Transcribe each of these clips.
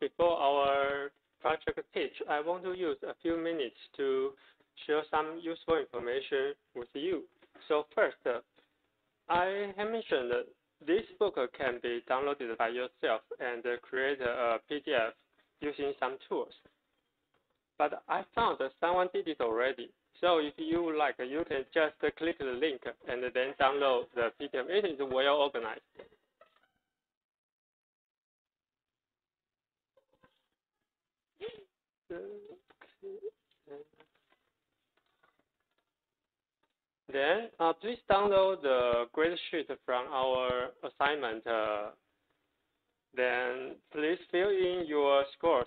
before our project pitch, I want to use a few minutes to share some useful information with you. So first, I have mentioned that this book can be downloaded by yourself and create a PDF using some tools. But I found that someone did it already. So if you like, you can just click the link and then download the PDF. It is well organized. Then uh, please download the grade sheet from our assignment. Uh, then please fill in your scores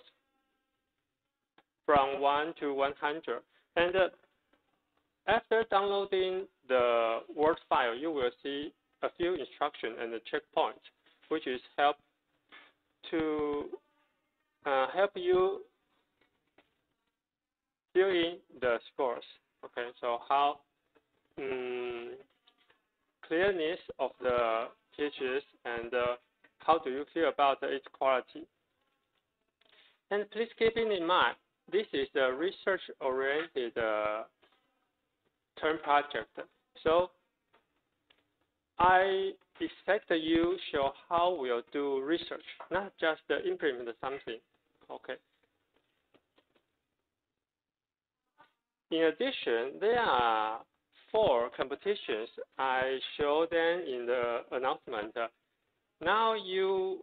from 1 to 100. And uh, after downloading the Word file, you will see a few instructions and a checkpoint, which is help to uh, help you fill in the scores. Okay, so how um, clearness of the pitches and uh, how do you feel about the its quality. And please keep in mind, this is a research-oriented uh, term project. So I expect you show how we'll do research, not just implement something. Okay. In addition, there are four competitions. I show them in the announcement. Now you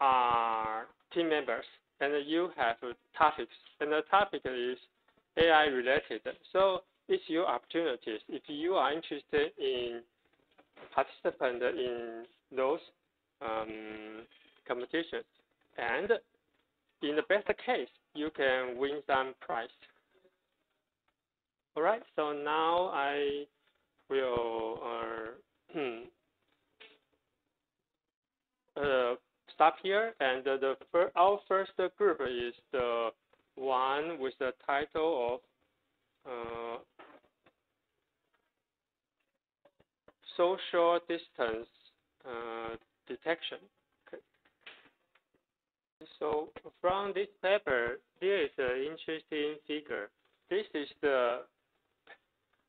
are team members and you have topics, and the topic is AI related. So it's your opportunities. If you are interested in participant in those um, competitions, and in the best case, you can win some prize. All right. So now I will uh, uh, stop here, and the fir our first group is the one with the title of uh, social distance uh, detection. So from this paper, there is an interesting figure. This is the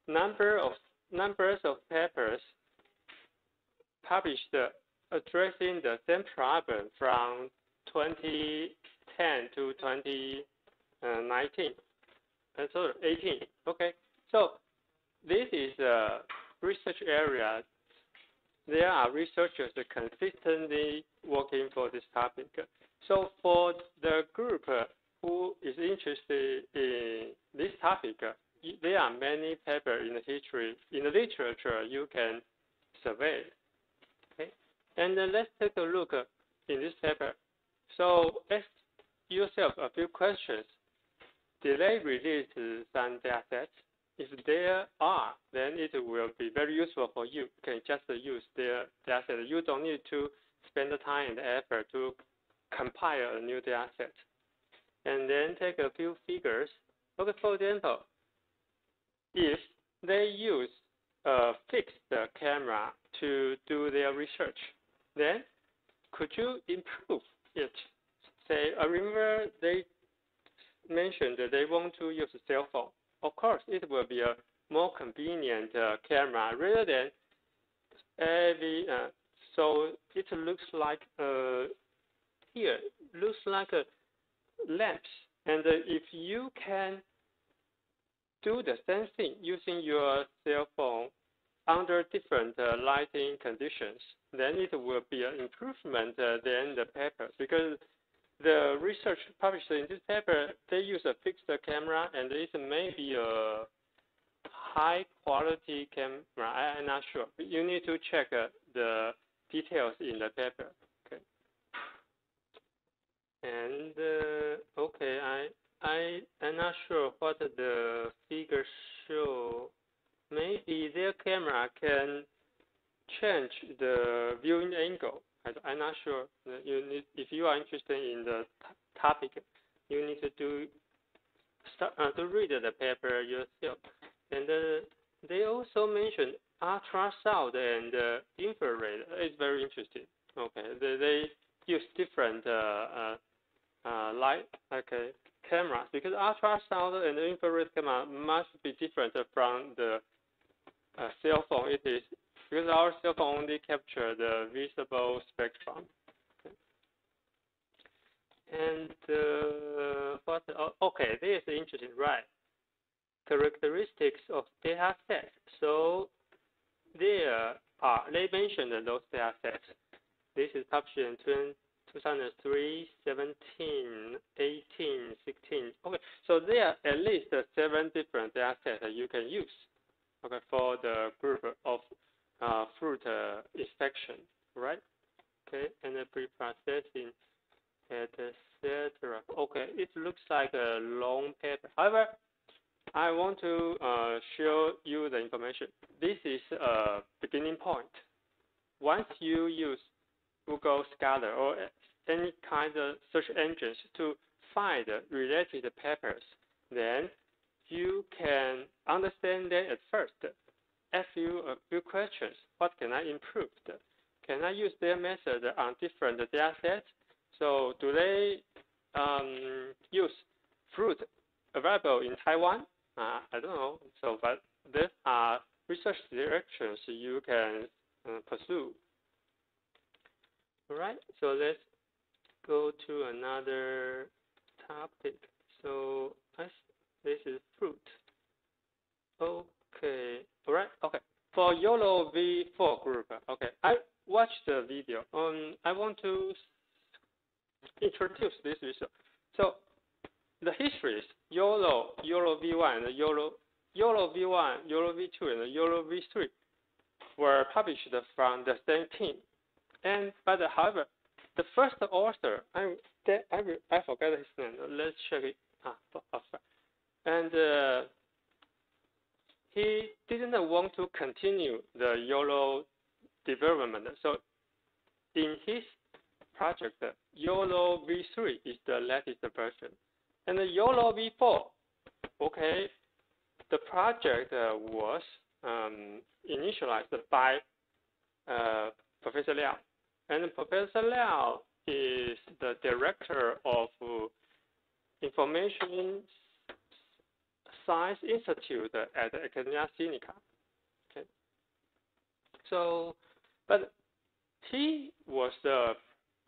number of numbers of papers published addressing the same problem from 2010 to 2019. Uh, sorry, 18. Okay. So this is a research area. There are researchers consistently working for this topic. So for the group who is interested in this topic, there are many papers in the history, in the literature you can survey. Okay, and let's take a look uh, in this paper. So ask yourself a few questions. Did they release some data sets? If there are, then it will be very useful for you. You can just use their data set. You don't need to spend the time and effort to compile a new data set. And then take a few figures. Okay, for example, if they use a fixed camera to do their research, then could you improve it? Say, I remember they mentioned that they want to use a cell phone. Of course, it will be a more convenient uh, camera rather than every. Uh, so it looks like uh, here looks like a lamps, and uh, if you can do the same thing using your cell phone under different uh, lighting conditions, then it will be an improvement uh, than the paper because the research published in this paper, they use a fixed camera and it may be a high quality camera. I, am not sure. You need to check uh, the details in the paper. Okay. And uh, okay, I I am not sure what the figures show. Maybe their camera can change the viewing angle. I, am not sure. You need, if you are interested in the topic, you need to do start, uh, to read the paper yourself. And uh, they also mentioned ultrasound and uh, infrared. It's very interesting. Okay, they, they use different uh, uh, light, okay, cameras because ultrasound and infrared camera must be different from the uh, cell phone. It is because our cell phone only capture the visible spectrum. And uh, what? Oh, okay, this is interesting, right? Characteristics of data sets. So there are they mentioned those data sets. This is published in 2003, 17, 18, 16. Okay, so there are at least seven different data sets that you can use. Okay, for the group of uh, fruit uh, inspection, right? Okay, and the pre-processing, etc. Okay, it looks like a long paper. However, I want to uh, show you the information. This is a beginning point. Once you use Google Scholar or any kind of search engines to find related papers, then you can understand them at first ask you a few questions. What can I improve? Can I use their method on different data sets? So do they um, use fruit available in Taiwan? Uh, I don't know. So, but these are research directions you can uh, pursue. All right. So let's go to another topic. So this is fruit. Okay. All right. Okay. For YOLO V4 group, okay, I watched the video. Um, I want to introduce this video. So the histories YOLO, YOLO V1, and YOLO, YOLO V1, YOLO V2, and YOLO V3 were published from the same team. And but however, the first author, I I I forgot his name. Let's check it. Ah, and uh, he didn't want to continue the YOLO development. So in his project, YOLO V3 is the latest version. And the YOLO V4, okay, the project uh, was um, initialized by uh, Professor Liao. And Professor Liao is the director of Information Science Institute at Academia Sinica. Okay. So, but he was the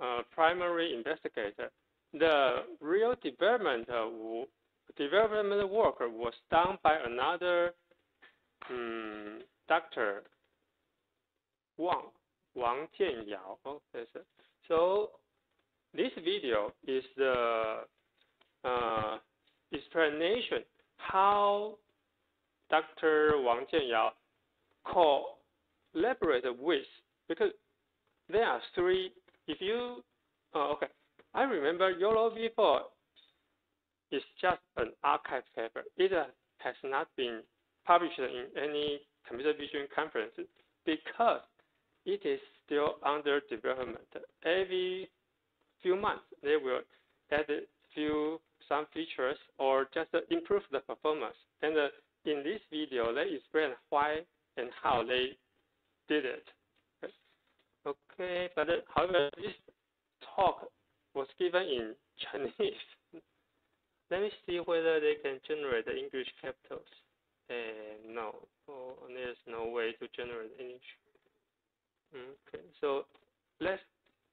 uh, primary investigator. The real development uh, development work was done by another um, Dr. Wang Wang Jianyao. Oh, so this video is the uh, explanation how Dr. Wang Jianyao collaborated with, because there are three, if you, oh, okay, I remember YOLO V4 is just an arXiv paper. It has not been published in any computer vision conference because it is still under development. Every few months, they will add few some features or just improve the performance. And uh, in this video, they explain why and how they did it. Okay, but uh, however, this talk was given in Chinese. Let me see whether they can generate the English capitals. Uh, no, oh, there's no way to generate English. Okay, so let's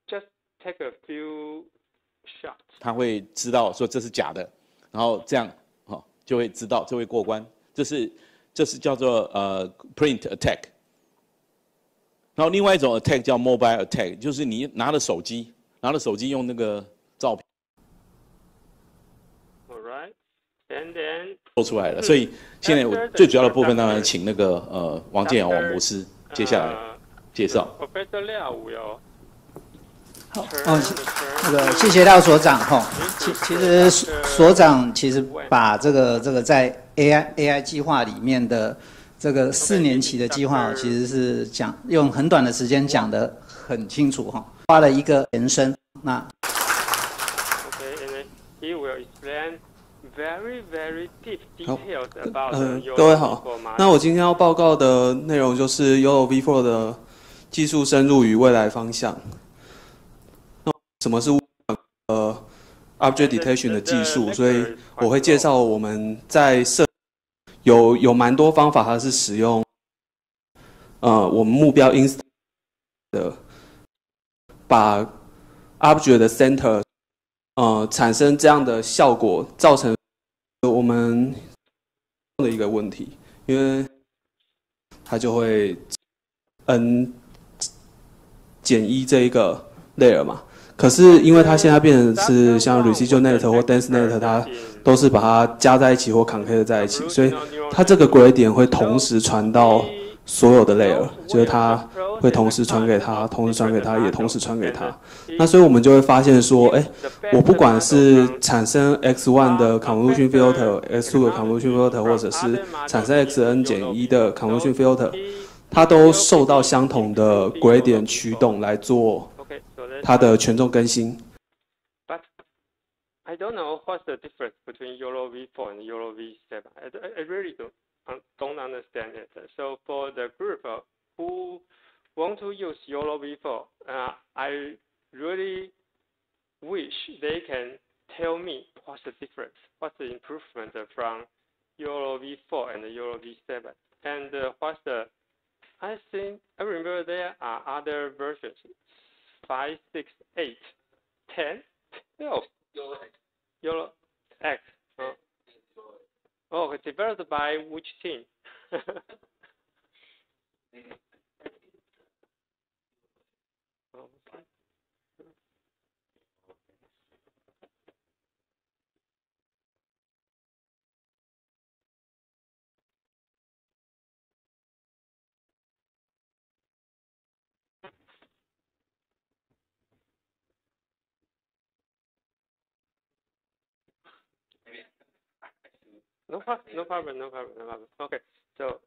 just take a few 他会知道说这是假的，然后这样，哦，就会知道就会过关。这是，这是叫做呃 print attack。然后另外一种 attack 叫 mobile attack，就是你拿了手机，拿了手机用那个照片。Alright, and then 做出来了。所以现在我最主要的部分当然请那个呃王建尧王博士接下来介绍。哦，那个谢谢廖所长哈。其其实所长其实把这个这个在 AI AI 计划里面的这个四年期的计划，其实是讲用很短的时间讲的很清楚哈，花了一个延伸。那。好，嗯，各位好。那我今天要报告的内容就是 YOLO V4 的技术深入与未来方向。那什么是呃 object detection 的技术，所以我会介绍我们在设有有蛮多方法，它是使用呃我们目标 instance 的把 object 的 center 呃产生这样的效果，造成我们的一个问题，因为它就会 n 减一这一个 layer 嘛。可是因为它现在变成是像 RecurNet 或 DenseNet，它都是把它加在一起或 concave 在一起，所以它这个 gradient 会同时传到所有的 layer，就是它会同时传给它，同时传给它，也同时传给它。那所以我们就会发现说，哎，我不管是产生 x1 的 convolution filter，x2 的 convolution filter，或者是产生 xn 减一的 convolution filter，它都受到相同的 gradient I don't know what's the difference between YOLO V4 and YOLO V7. I, I really don't, don't understand it. So for the group uh, who want to use YOLO V4, uh, I really wish they can tell me what's the difference, what's the improvement from YOLO V4 and YOLO V7, and uh, what's the I think I remember there are other versions five, six, eight, ten. No. YOLO X. Oh. oh, developed by which team? No problem, no problem, no problem, no problem. Okay, so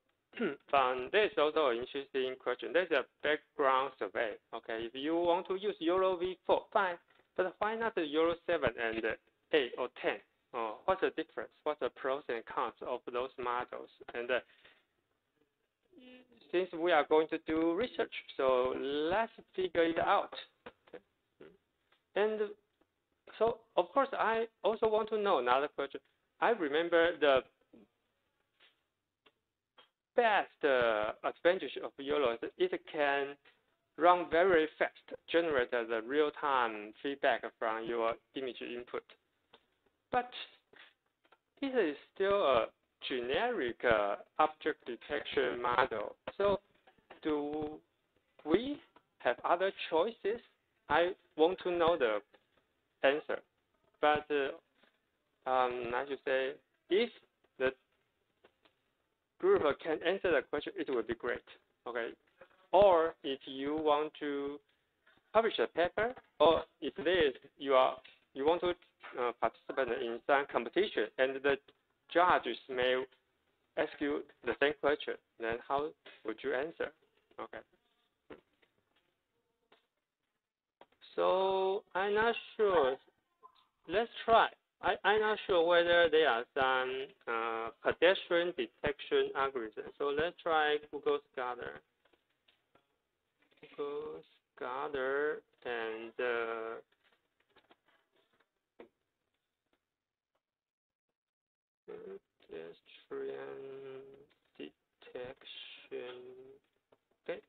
um, there's also an interesting question. There's a background survey. Okay, if you want to use YOLO V4, fine, but why not the YOLO 7 and 8 or 10? Oh, what's the difference? What's the pros and cons of those models? And uh, since we are going to do research, so let's figure it out. Okay. And so, of course, I also want to know another question. I remember the best uh, advantage of YOLO is it can run very fast, generate the real-time feedback from your image input. But it is still a generic uh, object detection model. So do we have other choices? I want to know the answer. But uh, um, I should say, if the group can answer the question, it would be great. Okay. Or if you want to publish a paper, or if there is you are you want to uh, participate in some competition, and the judges may ask you the same question, then how would you answer? Okay. So I'm not sure. Let's try. I, I'm not sure whether there are some uh, pedestrian detection algorithms. So let's try Google Scholar. Google Scholar and uh, pedestrian detection. Okay.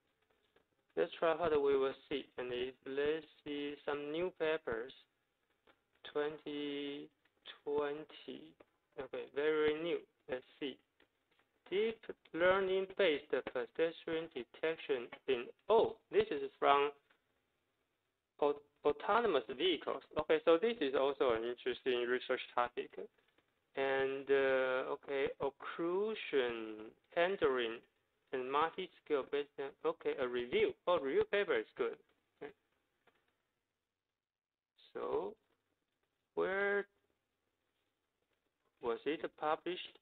Let's try what we will see. And if let's see some new papers. 20 20. Okay, very new. Let's see. Deep learning based pedestrian detection in, oh, this is from autonomous vehicles. Okay, so this is also an interesting research topic. And, uh, okay, occlusion handling and multi-scale based, okay, a review. Oh, review paper is good. Okay. So, where was it published?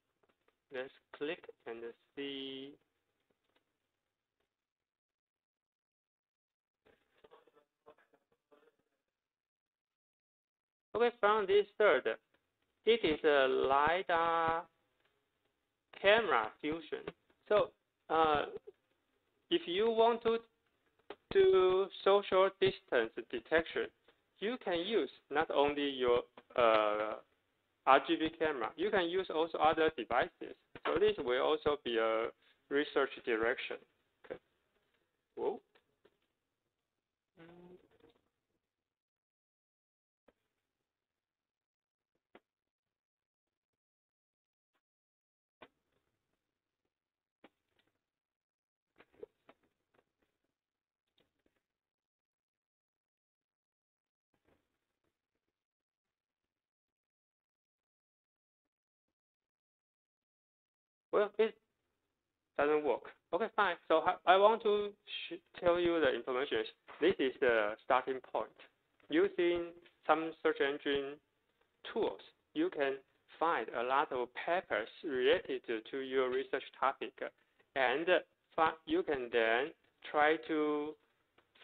Let's click and see. Okay, from this third, it is a LiDAR camera fusion. So uh, if you want to do social distance detection, you can use not only your uh, RGB camera, you can use also other devices. So this will also be a research direction. Okay. Whoa. Well, it doesn't work. Okay, fine. So I, want to tell you the information. This is the starting point. Using some search engine tools, you can find a lot of papers related to your research topic, and you can then try to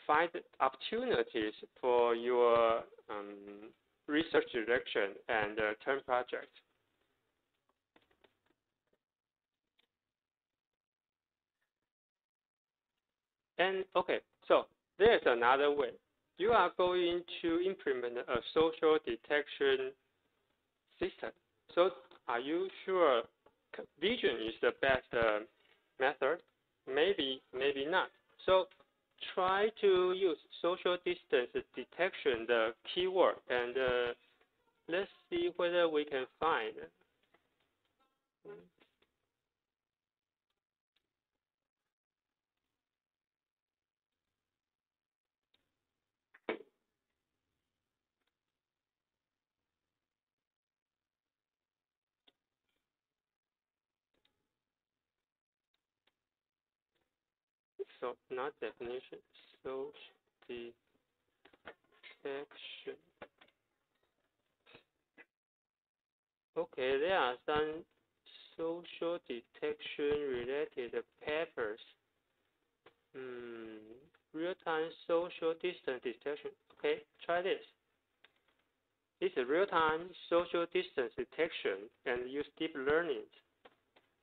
find opportunities for your um, research direction and uh, term project. And okay, so there's another way. You are going to implement a social detection system. So are you sure vision is the best uh, method? Maybe, maybe not. So try to use social distance detection, the keyword, and uh, let's see whether we can find. So not definition, so detection. Okay, there are some social detection related papers. Hmm, real-time social distance detection. Okay, try this. It's a real-time social distance detection and use deep learning.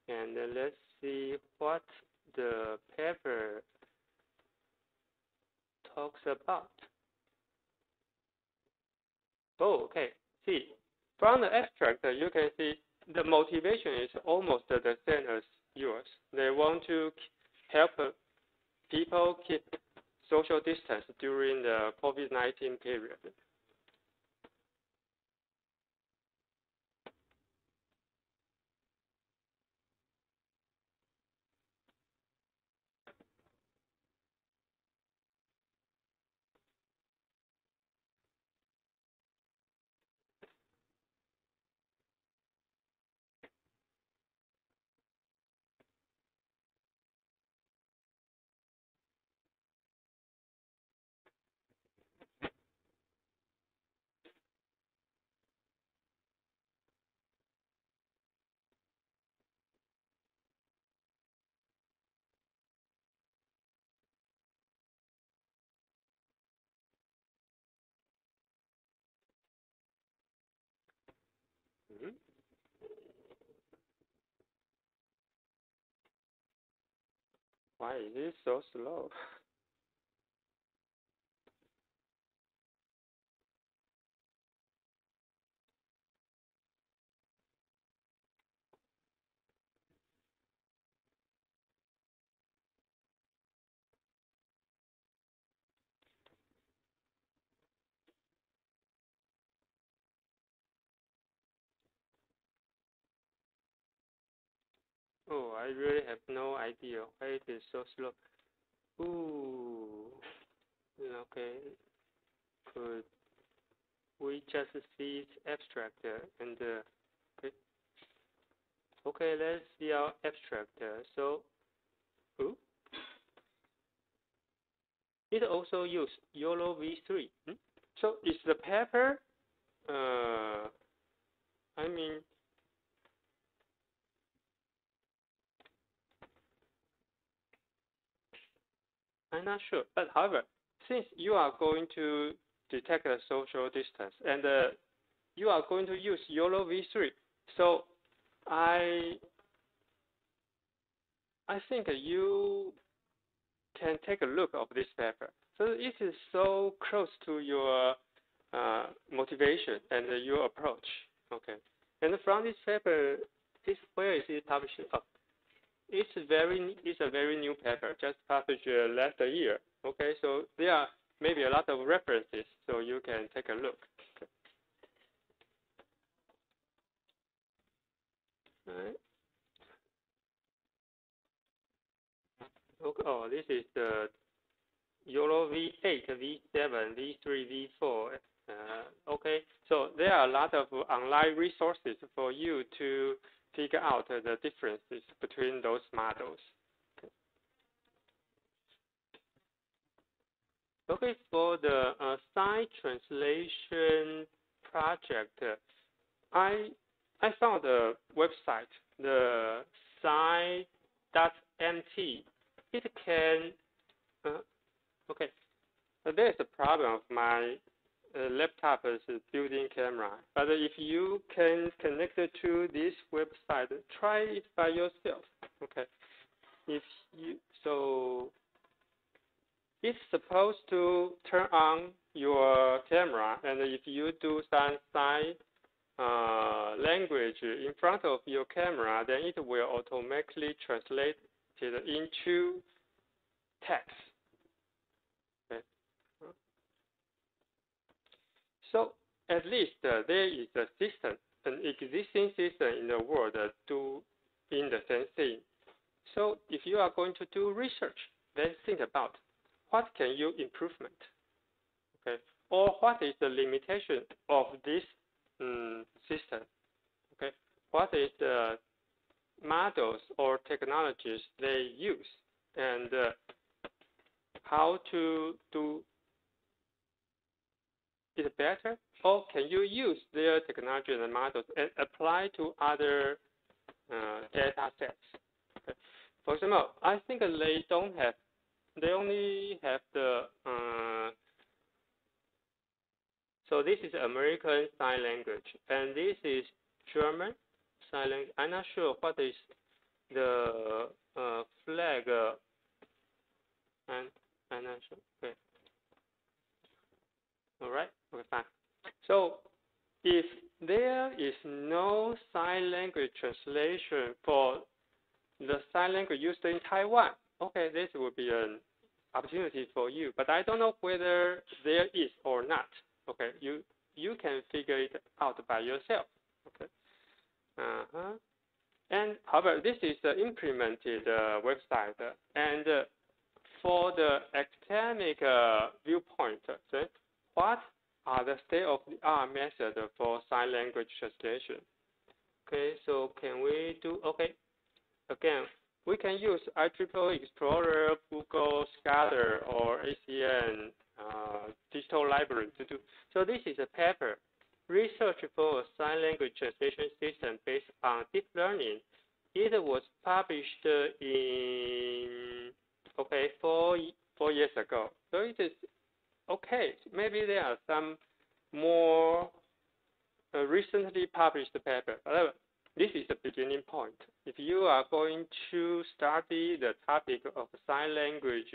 And let's see what the paper talks about. Oh, okay. See, from the abstract, you can see the motivation is almost the same as yours. They want to help people keep social distance during the COVID-19 period. -hmm. Why is it so slow? Oh, I really have no idea why it is so slow. Ooh, okay. Could we just see its abstract and uh, okay. Let's see our abstract. So, ooh. It also use YOLO v3. Hmm? So is the paper, uh, I mean, I'm not sure. But however, since you are going to detect a social distance and uh, you are going to use YOLO v3, so I I think you can take a look of this paper. So it is so close to your uh, motivation and your approach. Okay. And from this paper, this where is it published? Oh, it's very it's a very new paper, just published last year. Okay, so there are maybe a lot of references, so you can take a look. Okay. Okay. Oh, this is the YOLO V8, V7, V3, V4. Uh, okay, so there are a lot of online resources for you to figure out the differences between those models. Okay, for the uh, site translation project, I I found the website, the sign.mt. It can, uh, okay, there's a problem of my uh, laptop is built-in camera. But if you can connect it to this website, try it by yourself. Okay. If you so, it's supposed to turn on your camera, and if you do some sign uh, language in front of your camera, then it will automatically translate it into text. So at least uh, there is a system, an existing system in the world that do the same thing. So if you are going to do research, then think about what can you improvement, okay, or what is the limitation of this um, system, okay, what is the models or technologies they use, and uh, how to do is better, or can you use their technology and models and apply to other uh, data sets? Okay. For example, I think they don't have, they only have the, uh, so this is American Sign Language, and this is German Sign Language. I'm not sure what is the uh, flag, uh, and I'm not sure. Okay. All right, fine. So if there is no sign language translation for the sign language used in Taiwan, okay, this will be an opportunity for you. But I don't know whether there is or not. Okay, you you can figure it out by yourself. Okay. Uh huh. And however, this is the implemented uh, website, and uh, for the academic uh, viewpoint, so what are the state-of-the-art method for sign language translation? Okay, so can we do, okay, again, we can use IEEE Xplore, Google Scholar, or ACM uh, digital library to do. So this is a paper, research for a sign language translation system based on deep learning. It was published in, okay, four, four years ago. So it is okay, maybe there are some more uh, recently published paper. However, this is the beginning point. If you are going to study the topic of sign language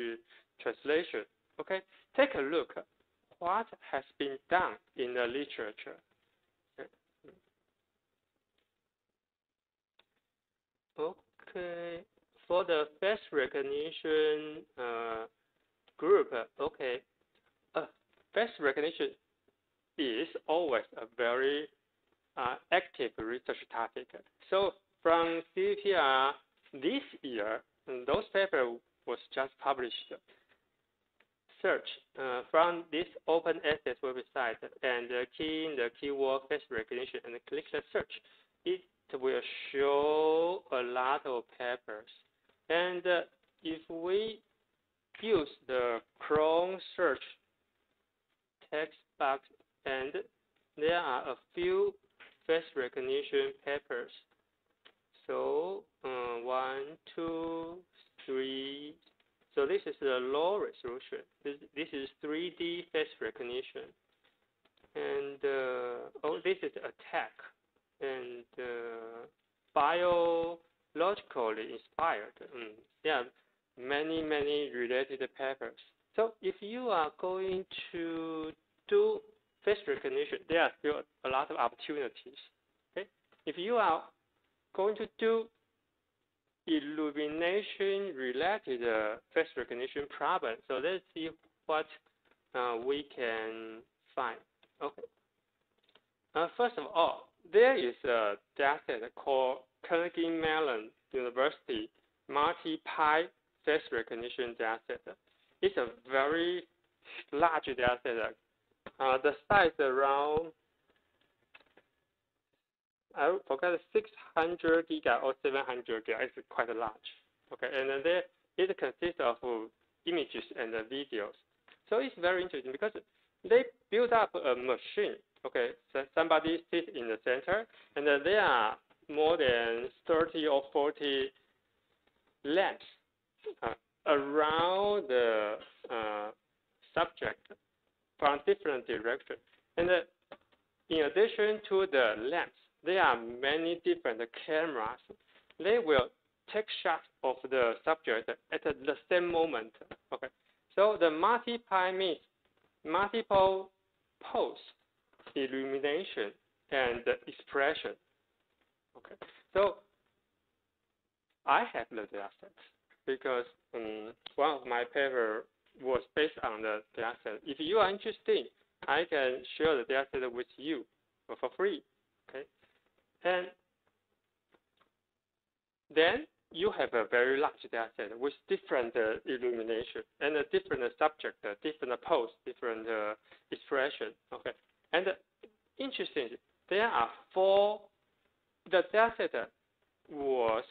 translation, okay, take a look what has been done in the literature. Okay, for the face recognition uh, group, okay, face recognition is always a very uh, active research topic. So from CVPR this year, those paper was just published. Search uh, from this open access website and uh, key in the keyword face recognition and click the search. It will show a lot of papers. And uh, if we use the Chrome search text box and there are a few face recognition papers. So uh, one, two, three. So this is the low resolution. This, this is 3D face recognition. And uh, oh, this is attack and uh, biologically inspired. Mm, yeah, many, many related papers. So if you are going to do face recognition, there are still a lot of opportunities. If you are going to do illumination related uh, face recognition problem, so let's see what uh, we can find. Okay. Uh, first of all, there is a dataset called Carnegie Mellon University Multi-PIE face recognition dataset. It's a very large dataset. Uh, the size around I forgot 600 giga or 700 giga. It's quite large. Okay, and then there it consists of images and videos. So it's very interesting because they build up a machine. Okay, so somebody sits in the center, and then there are more than 30 or 40 lamps uh, around the uh, subject from different directions. And uh, in addition to the lamps, there are many different cameras. They will take shots of the subject at the same moment. Okay, so the Multi-PIE means multiple pose, illumination, and expression. Okay, so I have the dataset because um, one of my paper was based on the dataset. If you are interested, I can share the dataset with you for free. Okay, and then you have a very large dataset with different uh, illumination and a different subject, uh, different pose, different uh, expression. Okay, and interesting, there are four. The dataset was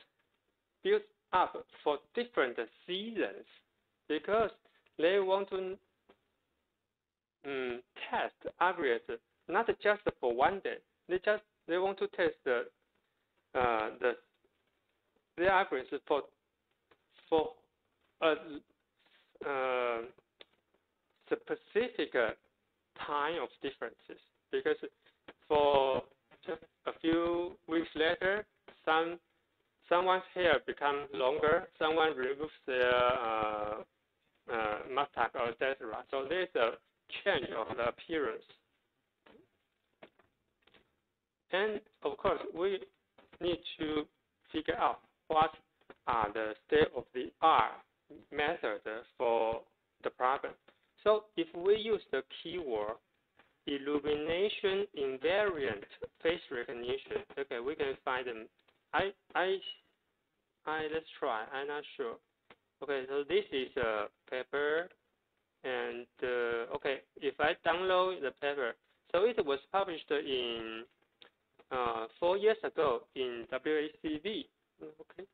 built up for different seasons because they want to um, test algorithms not just for one day. They just they want to test the uh, the their algorithms for for a uh, specific time of differences because for just a few weeks later, some someone's hair becomes longer, someone removes their uh, uh, mustache or etc. So there's a change of the appearance. And of course, we need to figure out what are the state-of-the-art method for the problem. So if we use the keyword illumination invariant face recognition, okay, we can find them. I, I, I, let's try, I'm not sure. Okay, so this is a paper, and uh, okay, if I download the paper, so it was published in uh, four years ago in WACV. Okay.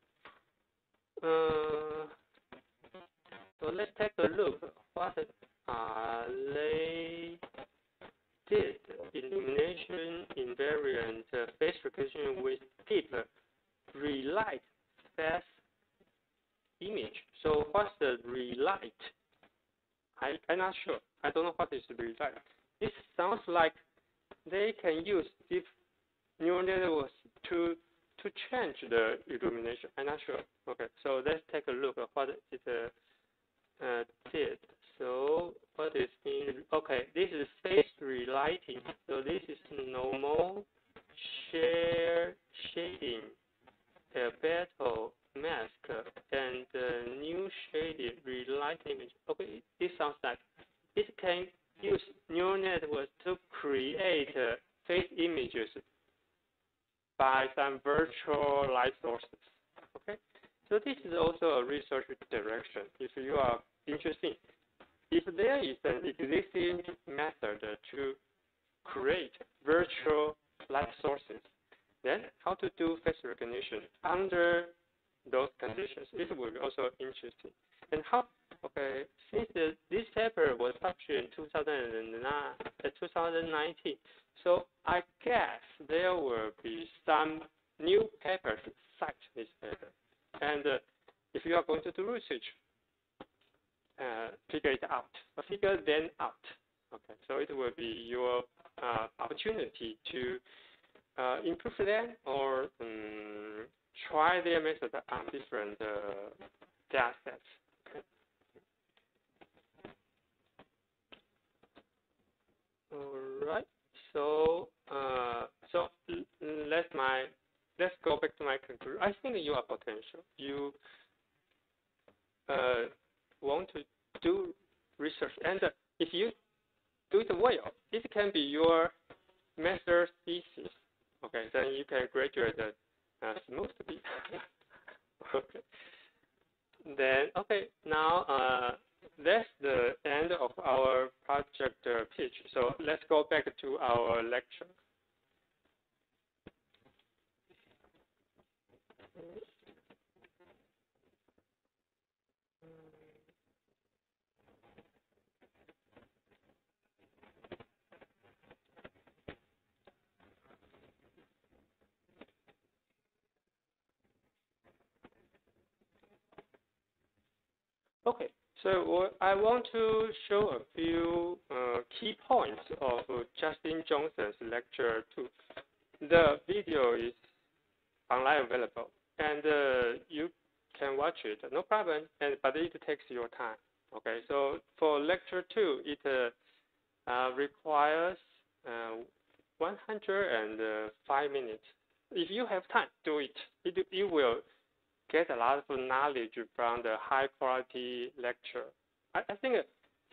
Uh, so let's take a look. What are they did? Illumination invariant uh, face recognition with deep relight face image. So what's the relight? I, I'm not sure. I don't know what is relight. This sounds like they can use deep neural networks to to change the illumination. I'm not sure. Okay, so let's take a look at what it uh, uh, did. So what is in, okay, this is face relighting. So this is normal share shading, a battle mask, and uh, new shaded relight image. Okay, this sounds like it can use neural networks to create uh, face images by some virtual light sources. Okay, so this is also a research direction. If you are interested, if there is an existing method to create virtual light sources, then how to do face recognition under those conditions, it will be also interesting. And how, okay, since the, this paper was published in 2009, uh, 2019, so I guess there will be some new papers cite this paper. And uh, if you are going to do research, uh, figure it out, figure them out. Okay, so it will be your uh, opportunity to uh, improve them or um, try their method on different data sets. All right. So uh, so let's my let's go back to my conclusion. I think you are potential. You uh, want to do research, and uh, if you do it well, it can be your master's thesis. Okay, then you can graduate uh, smoothly. okay. Then okay, now uh that's the end of our project uh, pitch. So let's go back to our lecture. Okay, so I want to show a few uh, key points of Justin Johnson's lecture two. The video is online available, and uh, you can watch it, no problem, and, but it takes your time. Okay, so for lecture two, it uh, uh requires uh, 105 minutes. If you have time, do it. It, it will get a lot of knowledge from the high quality lecture. I, I think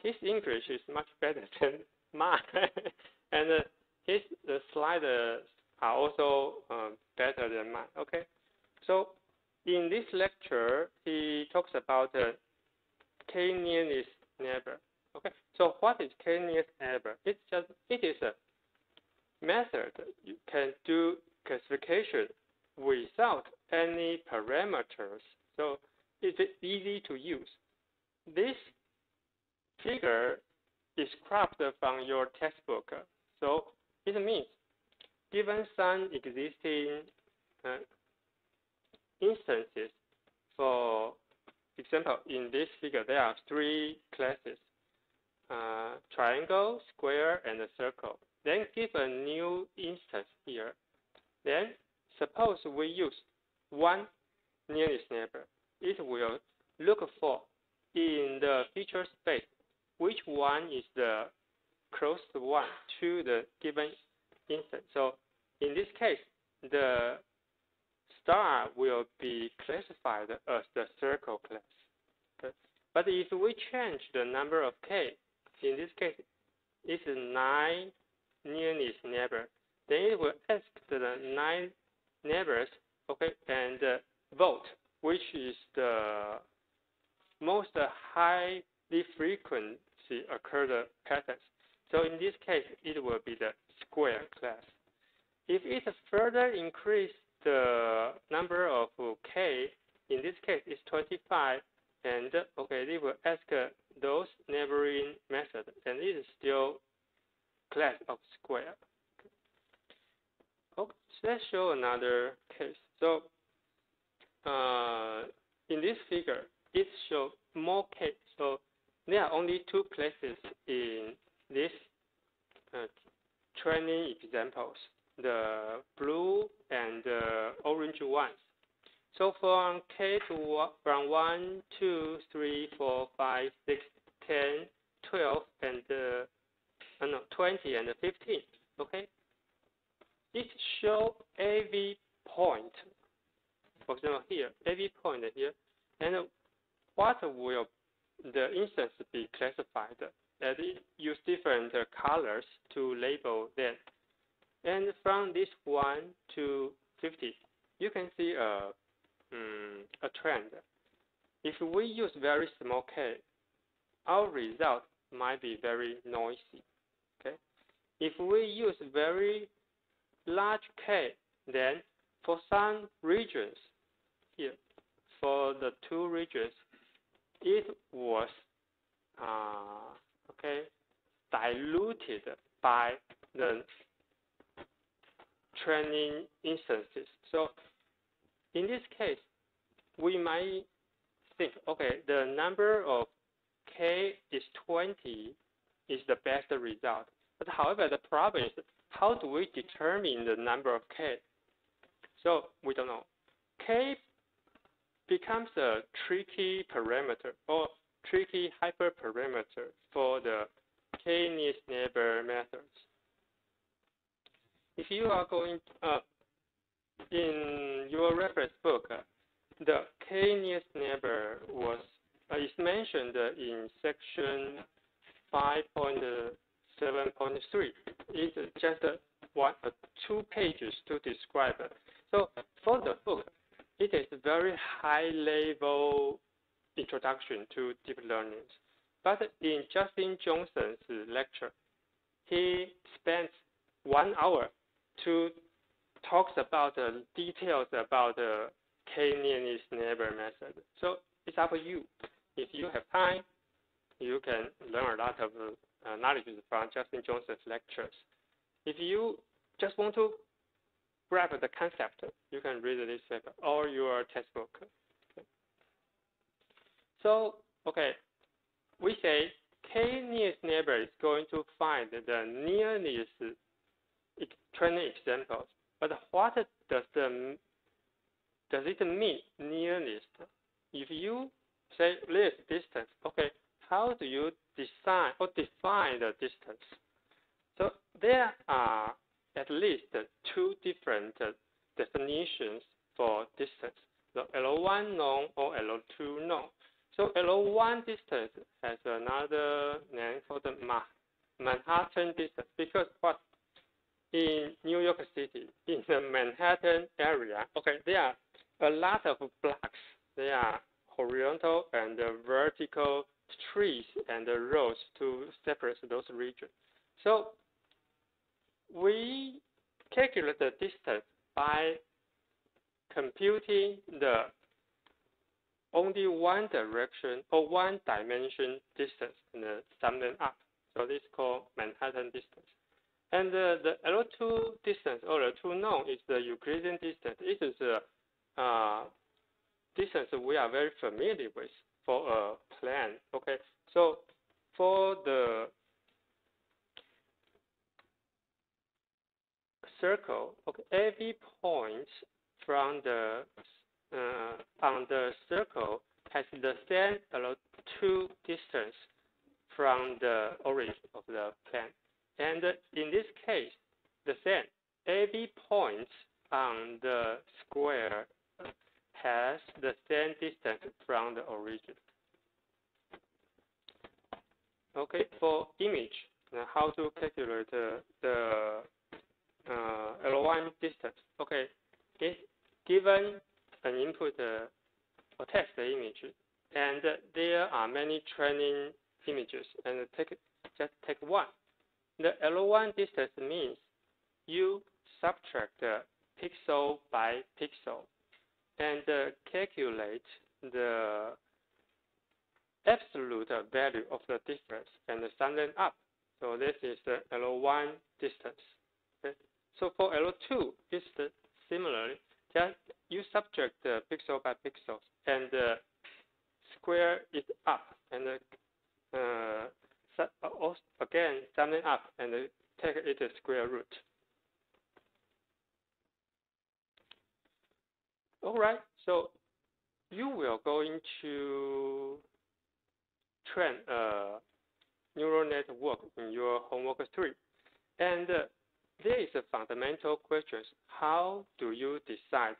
his English is much better than mine, and uh, his the slides are also um, better than mine. Okay, so in this lecture he talks about uh, k-nearest neighbor. Okay, so what is k-nearest neighbor? It's just it is a method you can do classification without any parameters. So it's easy to use. This figure is cropped from your textbook. So it means given some existing uh, instances, for example, in this figure, there are three classes, uh, triangle, square, and a circle. Then give a new instance here. Then Suppose we use one nearest neighbor. It will look for in the feature space which one is the closest one to the given instance. So in this case, the star will be classified as the circle class. Okay. But if we change the number of k, in this case, it's nine nearest neighbor, then it will ask the nine neighbors, okay, and uh, vote which is the most highly frequency occurred patterns. So in this case, it will be the square class. If it further increase the number of k, in this case it's 25, and okay, they will ask those neighboring method, and it is still class of square. Okay, so let's show another case. So uh, in this figure, it shows more case. So there are only two places in this uh, training examples, the blue and the orange ones. So from K to from 1, 2, 3, 4, 5, 6, 10, 12, and uh, no, 20 and 15. Okay, it show AV point. For example, here, every point here, and what will the instance be classified? And use different colors to label them. And from this 1 to 50, you can see a, um, a trend. If we use very small k, our result might be very noisy. Okay. If we use very large K, then for some regions here, for the two regions, it was uh, okay diluted by the training instances. So in this case, we might think, okay, the number of k is 20 is the best result. But however, the problem is how do we determine the number of k? So we don't know. k becomes a tricky parameter or tricky hyperparameter for the k-nearest neighbor methods. If you are going uh, in your reference book, the k-nearest neighbor was uh, is mentioned in section 5.7.3. It's just one, uh, two pages to describe. So for the book, it is a very high level introduction to deep learning. But in Justin Johnson's lecture, he spends one hour to talks about the details about the k-nearest neighbor method. So it's up to you. If you have time, you can learn a lot of uh, knowledge from Justin Johnson's lectures. If you just want to grab the concept, you can read this paper or your textbook. Okay. So, okay, we say k nearest neighbor is going to find the nearest training examples. But what does the does it mean nearest? If you say this distance, okay, how do you design or define the distance? So there are at least two different uh, definitions for distance, the L1 norm or L2 norm. So L1 distance has another name called the Manhattan distance because what in New York City, in the Manhattan area, okay, there are a lot of blocks. There are horizontal and vertical trees and roads to separate those regions. So we calculate the distance by computing the only one direction or one dimension distance and sum them up. So this is called Manhattan distance. And uh, the L2 distance or L2 norm is the Euclidean distance. It is a uh, distance we are very familiar with for a plane. Okay, so for the circle, okay, every point from the uh, on the circle has the same L2 distance from the origin of the plane. And in this case, the same. Every point on the square has the same distance from the origin. Okay, for image, uh, how to calculate uh, the uh, L1 distance. Okay, given an input uh, or text image, and there are many training images, and take just take one. The L1 distance means you subtract pixel by pixel and uh, calculate the absolute value of the difference and sum them up. So this is the L1 distance. Okay. So for L2, it's the similarly, just you subtract the pixel by pixel and uh, square it up and uh, uh, again summing up and take it to square root. All right, so you will go into train a neural network in your homework three. And uh, there is a fundamental question. How do you decide,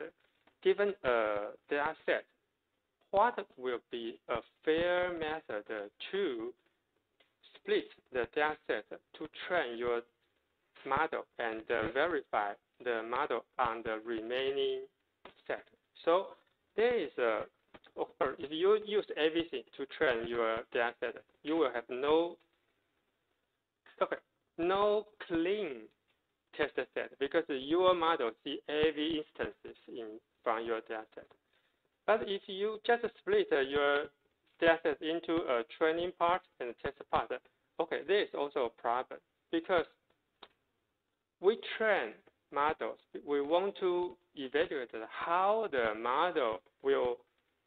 given a data set, what will be a fair method to split the data set to train your model and uh, verify the model on the remaining set. So there is a, if you use everything to train your data set, you will have no, okay, no clean test set because your model see every instances in from your dataset. But if you just split your dataset into a training part and test part, Okay, there is also a problem because we train models. We want to evaluate how the model will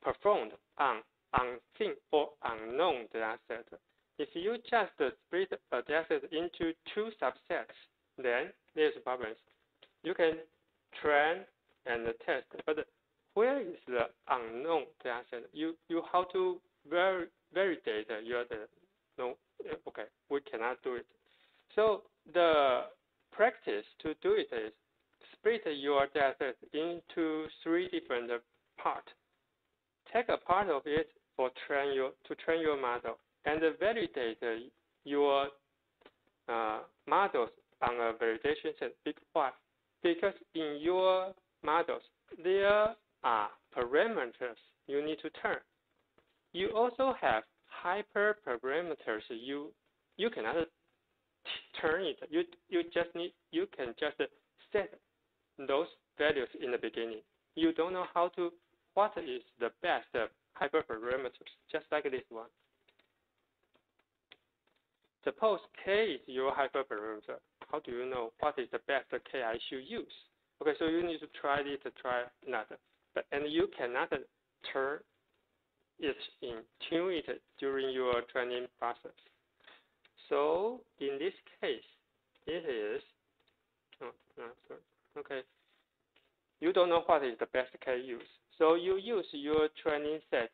perform on unseen or unknown dataset. If you just split a dataset into two subsets, then there's problems. You can train and test, but where is the unknown data? You you have to ver validate your data. No, okay, we cannot do it. So the practice to do it is split your data into three different parts. Take a part of it for train your to train your model and validate your uh, models on a validation set. Why? Because in your models, there are parameters you need to turn. You also have hyperparameters you you cannot turn it. You you just need you can just set those values in the beginning. You don't know how to what is the best hyperparameters, just like this one. Suppose k is your hyperparameter. How do you know what is the best k I should use? Okay, so you need to try this, try that, but and you cannot turn it in tune it during your training process. So in this case, it is oh, no, sorry. okay. You don't know what is the best k use, so you use your training set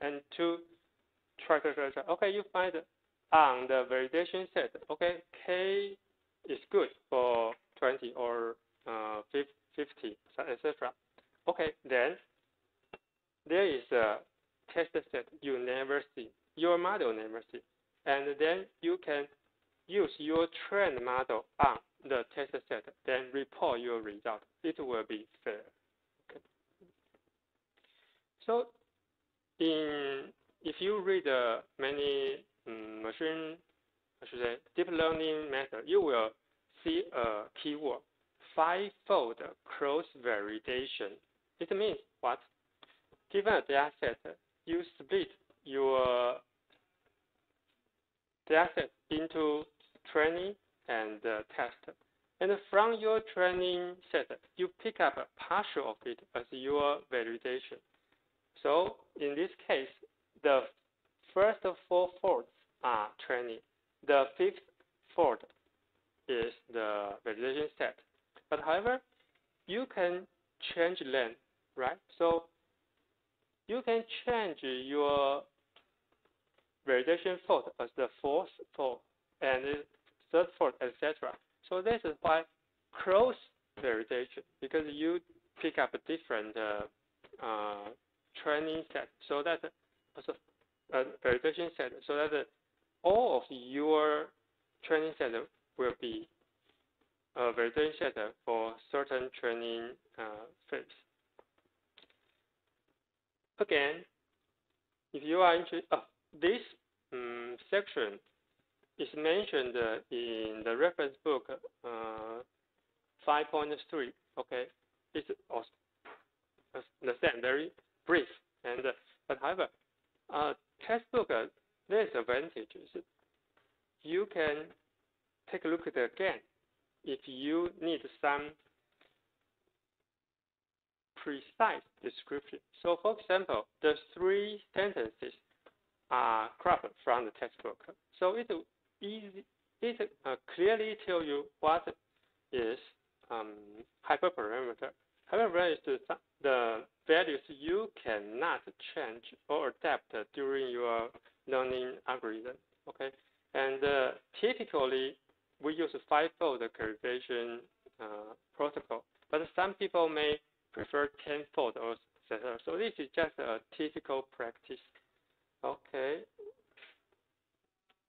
and to try to okay, you find on the validation set, okay, K is good for 20 or uh, 50, etc. Okay, then there is a test set you never see, your model never see, and then you can use your trained model on the test set, then report your result. It will be fair. Okay. So, in if you read uh, many um, machine, I should say, deep learning method, you will see a keyword, five-fold cross validation. It means what? Given a data set, you split your data set into training and uh, test. And from your training set, you pick up a partial of it as your validation. So in this case, the first four folds are training. The fifth fold is the validation set. But however, you can change length, right? So you can change your validation fold as the fourth fold and third fold, etc. So this is why cross validation because you pick up a different uh, uh, training set so that also uh, validation set so that all of your training set will be a validation set for certain training uh, phase. Again, if you are interested, oh, this um, section is mentioned in the reference book uh, 5.3. Okay, it's also the same, very brief. And but however, uh, textbook uh, there's advantages. You can take a look at it again if you need some precise description. So for example, the three sentences are cropped from the textbook. So it easy it uh, clearly tell you what is um, hyperparameter. However, is the, the values you cannot change or adapt during your learning algorithm. Okay, and uh, typically we use five-fold calibration uh, protocol, but some people may prefer ten-fold or etc. So this is just a typical practice. Okay.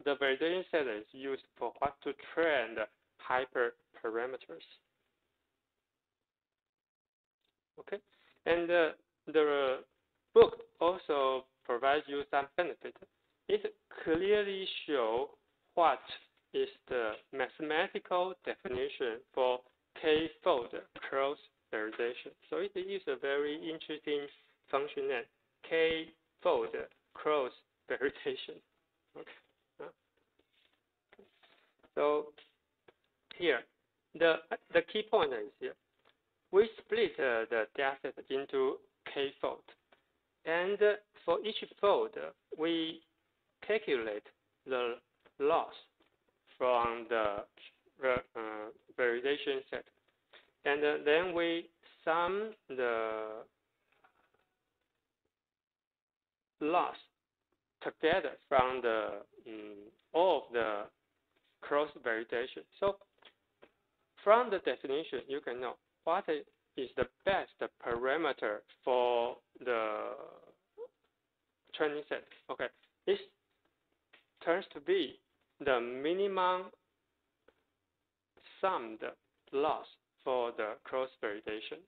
The validation set is used for what to train the hyperparameters. Okay, and uh, the book also provides you some benefit. It clearly shows what is the mathematical definition for k-fold cross validation. So it is a very interesting function name, k-fold cross validation. Okay. So here, the the key point is here we split uh, the dataset into k fold. And uh, for each fold, we calculate the loss from the uh, validation set. And uh, then we sum the loss together from the um, all of the cross validation. So from the definition, you can know what is the best parameter for the training set. Okay, this turns to be the minimum summed loss for the cross validation.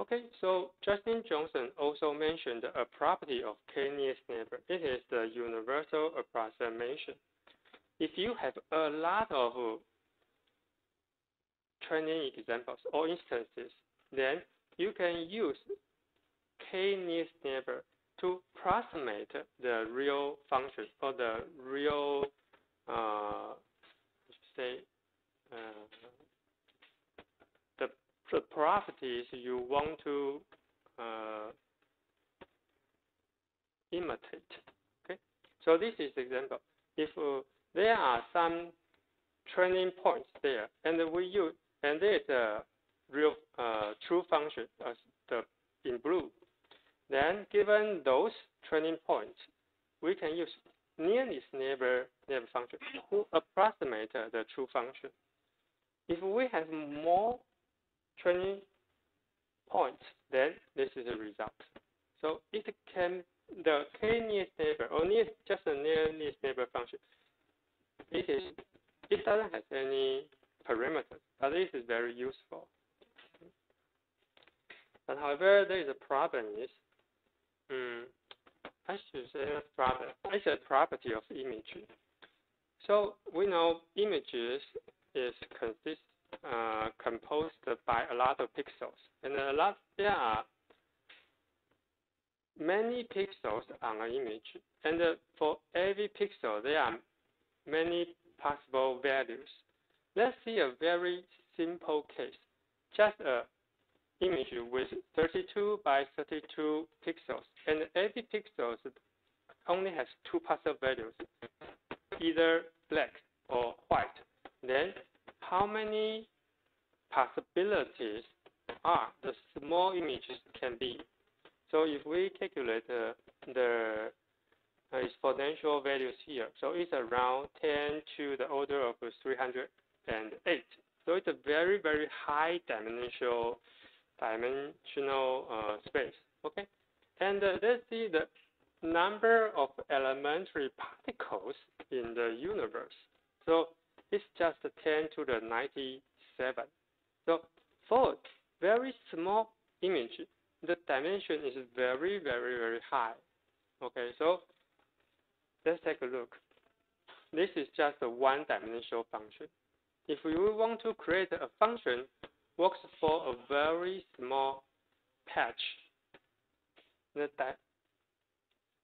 Okay, so Justin Johnson also mentioned a property of k-nearest neighbor. It is the universal approximation. If you have a lot of training examples or instances, then you can use k-nearest neighbor approximate the real function or the real, uh, say, uh, the, the properties you want to uh, imitate. Okay, so this is example. If uh, there are some training points there, and we use, and there's a real uh, true function as the in blue. Then given those training points, we can use nearest neighbor neighbor function to approximate the true function. If we have more training points, then this is the result. So it can the k nearest neighbor or just a nearest neighbor function. It is it doesn't have any parameters, but this is very useful. But however, there is a problem is, um, I should say a problem. It's a property of image. So we know images is consist uh, composed by a lot of pixels, and a lot there are many pixels on an image, and uh, for every pixel there are many possible values. Let's see a very simple case, just a image with 32 by 32 pixels, and every pixel only has two possible values, either black or white. Then how many possibilities are the small images can be? So if we calculate uh, the exponential values here, so it's around 10 to the order of 308. So it's a very, very high dimensional dimensional uh, space. Okay, and uh, let's see the number of elementary particles in the universe. So it's just 10 to the 97. So for very small image, the dimension is very, very, very high. Okay, so let's take a look. This is just a one-dimensional function. If we want to create a function works for a very small patch, the,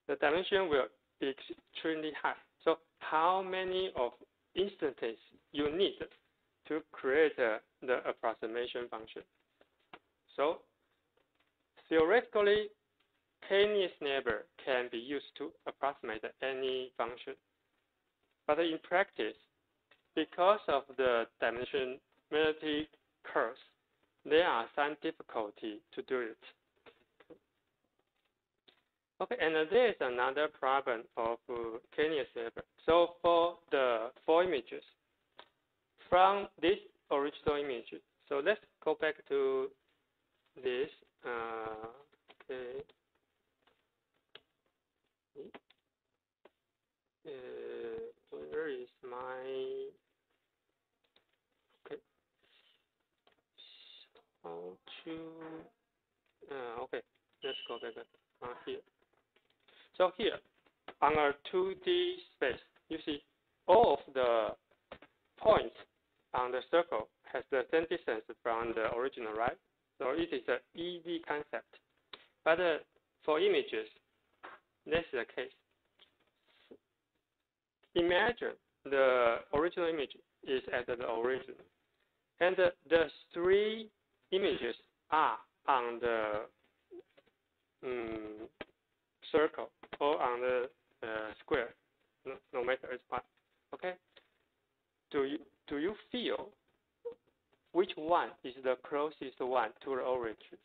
the dimension will be extremely high. So how many of instances you need to create uh, the approximation function? So theoretically, k-nearest neighbor can be used to approximate any function. But in practice, because of the dimensionality curse, there are some difficulty to do it. Okay, and there is another problem of uh, k-nearest neighbor. So for the four images, from this original image, so let's go back to this. Uh, okay. Uh, where is my okay? How to uh, okay? Let's go back uh, here. So here on our 2D space, you see all of the points on the circle has the same distance from the original, right? So it is an easy concept. But uh, for images, this is the case. Imagine the original image is at the origin, and the, the three images are on the um, circle or on the uh, square, no, no matter its part. Okay. Do you do you feel which one is the closest one to the origin?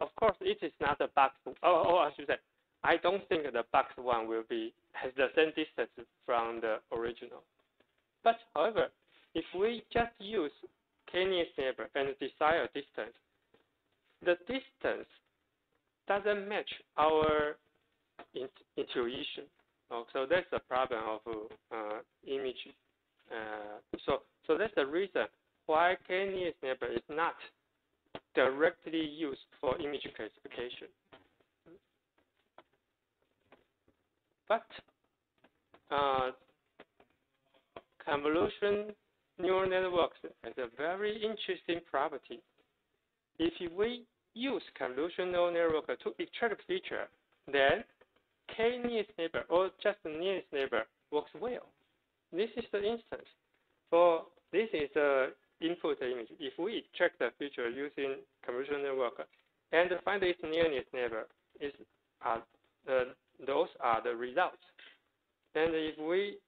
Of course, it is not the box. Oh, oh, I should say, I don't think the box one will be has the same distance from the original. But however, if we just use k-nearest neighbor and desired distance, the distance doesn't match our in, intuition. Oh, so that's the problem of uh, image. Uh, so, so that's the reason why k-nearest neighbor is not directly used for image classification. But uh, convolution neural networks has a very interesting property. If we use convolutional network to extract feature, then k nearest neighbor or just nearest neighbor works well. This is the instance. For this is the input image. If we extract the feature using convolutional network and find its nearest neighbor, is uh, those are the results. And if we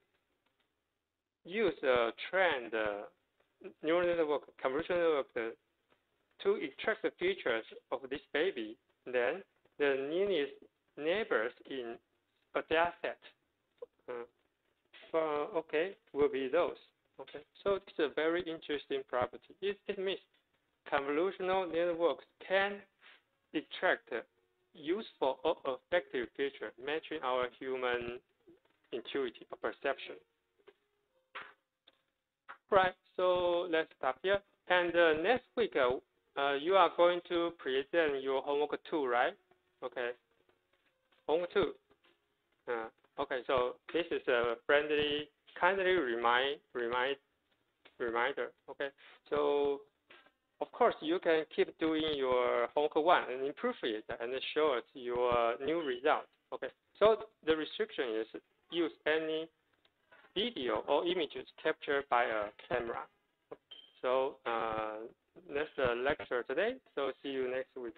use a trend uh, neural network, convolutional network to extract the features of this baby, then the nearest neighbors in a data set, uh, for, okay, will be those. Okay, so it's a very interesting property. It, it means convolutional networks can extract useful or effective feature matching our human intuition intuitive perception. Right, so let's stop here. And uh, next week, uh, uh, you are going to present your homework two, right? Okay. Homework two. Uh, okay, so this is a friendly, kindly remind, remind, reminder. Okay, so of course you can keep doing your homework one and improve it and show us your new result. Okay, so the restriction is use any video or images captured by a camera. So uh, that's the lecture today. So see you next week.